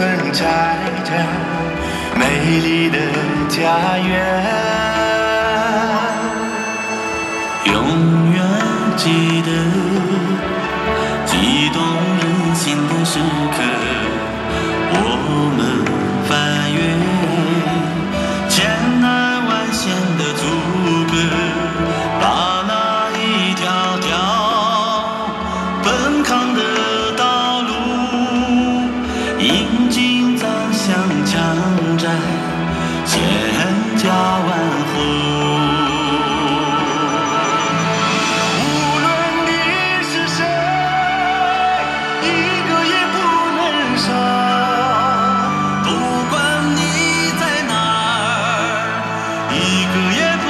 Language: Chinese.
们在这美丽的家园永远记得激动人心的时刻我们翻越千难万险的阻隔把那一条条奔腾的道路迎征战千家万户无论你是谁一个也不能少不管你在哪儿一个也不能